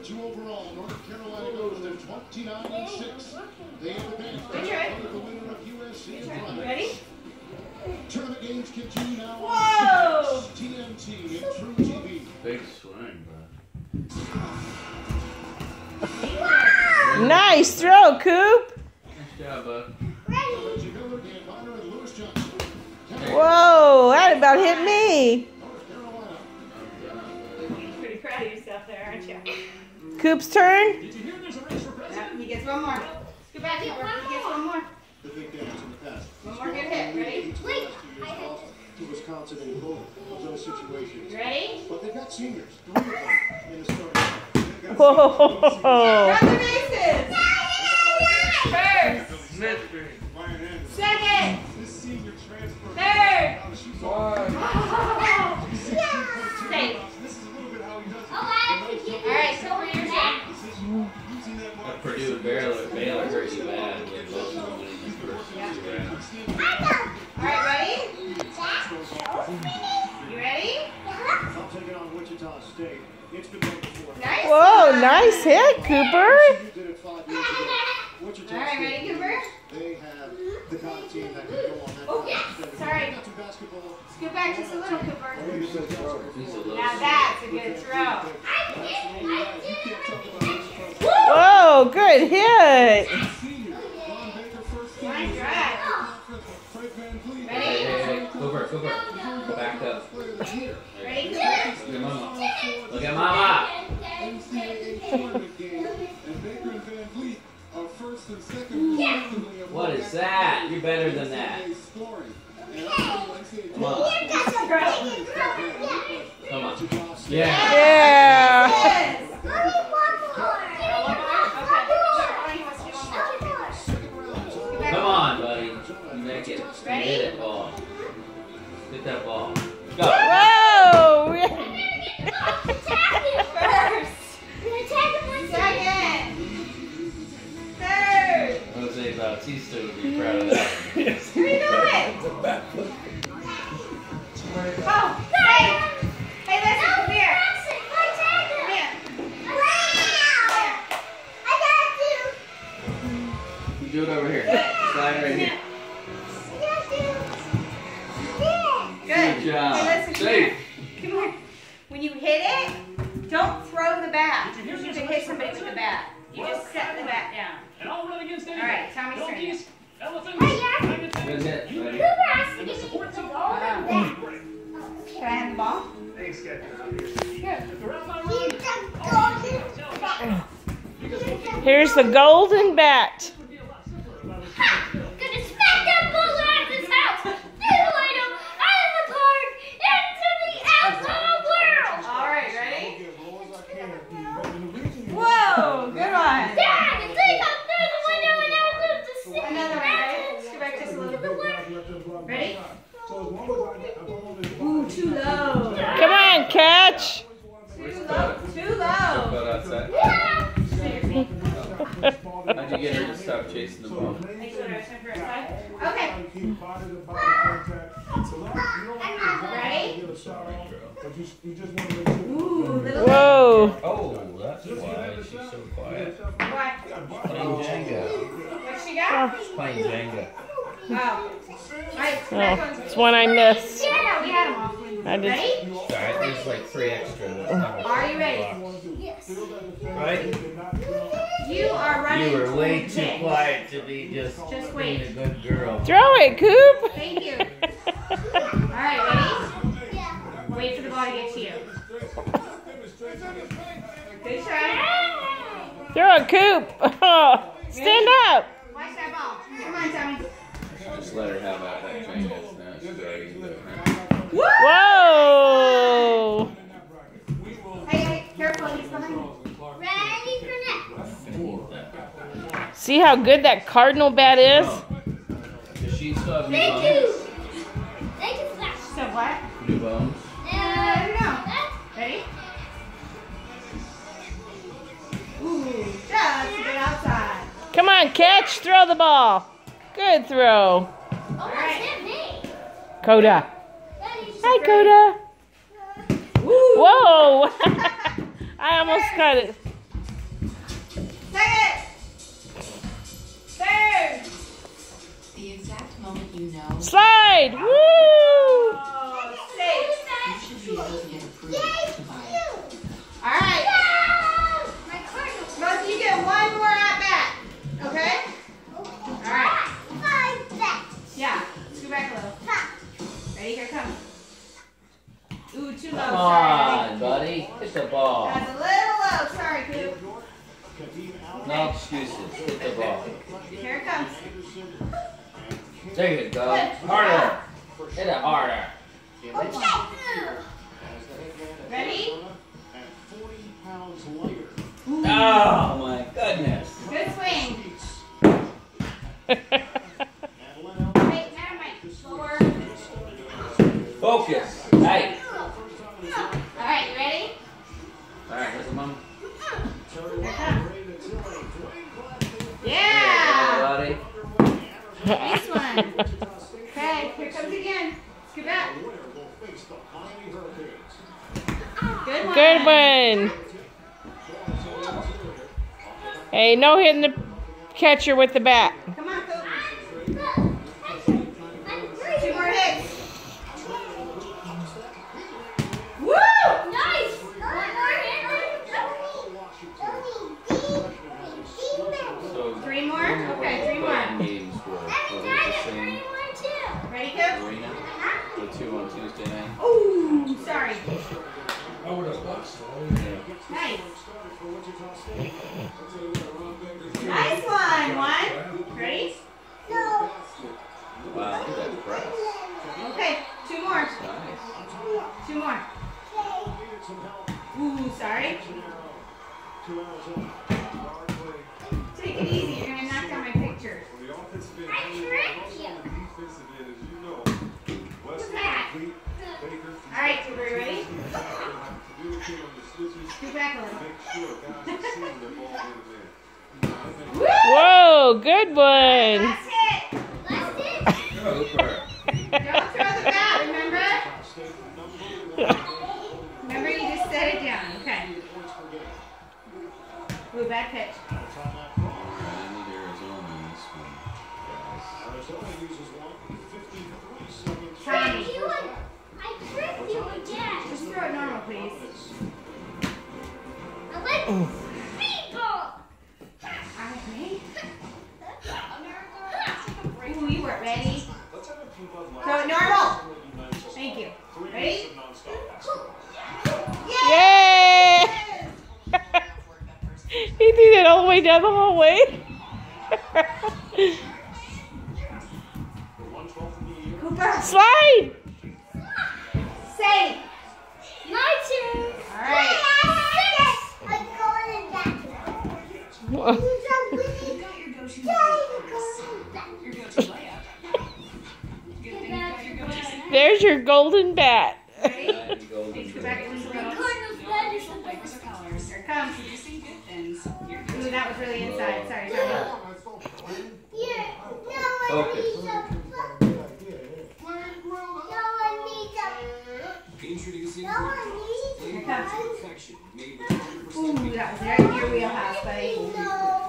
number two overall. North Carolina goes to 29 and 6. They advance Good try. to the winner of USC and Bryant. Ready? Tournament games continue now Whoa! on TNT and truTV. Big swing, Nice throw, Coop. Nice job, bud. Reggie Miller, Dan Bonner, and Lewis Johnson. Whoa, that about hit me. Coop's turn. Yeah, he gets one more. Go back, Cooper. He gets one more. The big dance in the past. One more good hit. Ready? Wait. To Wisconsin in both of those situations. You ready? But they've got seniors, three of them in the starting. They've Whoa. Run the bases! First! Mystery. Ryan Anderson. Second! This senior transfer. Third! Oh, she's Safe. This is a little bit how he does it. Alright, Cooper, your turn. Using that mark. That Purdue and Baylor, Baylor hurt you bad with both of them winning the first two rounds. Alright, ready? You ready? I'm taking on Wichita State. It's been done before. Nice Whoa, one. nice hit, Cooper. You did it five years ago. Wichita Alright, ready, Cooper? They have the kind of team that can go on that. Oh, kind of yes. extended Sorry. run. Not too basketball. Scoot back just a little, Cooper. He's a little Now that's a good throw. Whoa, good hit. Nice drive. Hey, Ready? hey, hey, Cooper, Cooper. Back up. Ready, Cooper? Look at mama. Look at mama. What is that? You're better than that. Come on. Come on. Yeah. Yeah. Hit that ball. Go. Whoa. First. Second. Third. Jose Bautista would be proud of that. What are you doing? Oh, hey. Hey, job. Hey, listen, come Safe. here. Come here. When you hit it, don't throw the bat. Because you can hit somebody with the bat. You just set the bat down. And I'll run against All anybody. right, Tommy's turn. Donkeys, elephants, Good hit, buddy. and the support team. Can I have the ball? Thanks, guys. Good. Around my room. Here's the golden bat. Ready? Ooh, too low. Come on, catch. Too low. Too Go low. outside. How'd you get her to stop chasing the ball? Make sure I turn for a side. Okay. Ready? Ooh, little. Whoa. Oh, that's why she's so quiet. What? Playing Jenga. What she got? She's playing Jenga. Oh. Alright, Oh, it's one I missed. Yeah, we had them all. I just. Ready? Alright, there's like three extra. Are you ready? Right? You are running. You were way too it. quiet to be just, Just being a good girl. Throw it, Coop. Thank you. Alright, ready? Yeah. Wait for the ball to get to you. Good try. Throw it, Coop. Oh, stand up. Watch that ball. Come on, Tommy. Just let her have that that Jenga. Now she's already doing it. Whoa. Hey, hey, careful, he's behind you. See how good that cardinal bat is? Does she still have new bones? So what? New bones? Uh, I don't know. Ready? Ooh, just to get outside. Come on, catch. Throw the ball. Good throw. Coda. Hi, Coda. Whoa. I almost got it. You know. Slide. Woo. Oh, safe. You should be excuses. Hit the ball. Here it comes. There you go. Harder. Hit it harder. Ready? At 40 pounds lighter. Oh my goodness. Good swing. Wait, never mind. Slower. Focus. Good one. Good one. Hey, no hitting the catcher with the bat. Whoa, good one. That's it. Bat, remember? Remember, you just set it down. Okay. Ooh, bad pitch. You weren't ready. Normal. Thank you. Ready? Yay! he did it all the way down the hallway. Cooper, Slide! safe. My turn. All right. There's your golden bat. Ooh, that was really inside. Sorry, sorry. Yeah. Focus. Introducing Here it comes. perfection made with 100% Ooh, that was right in your wheelhouse, buddy.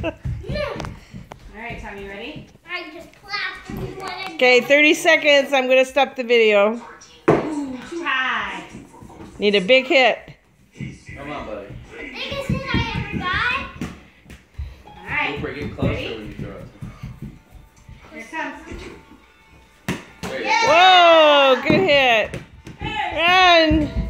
Thank you. All right, Tommy, ready? I just clapped. Okay, 30 seconds. I'm going to stop the video. Ooh, too high. Need a big hit. Come on, buddy. Biggest hit I ever got. All right. Cooper, get closer Ready? when you throw it. Here it comes. Yeah. Whoa, good hit. Run.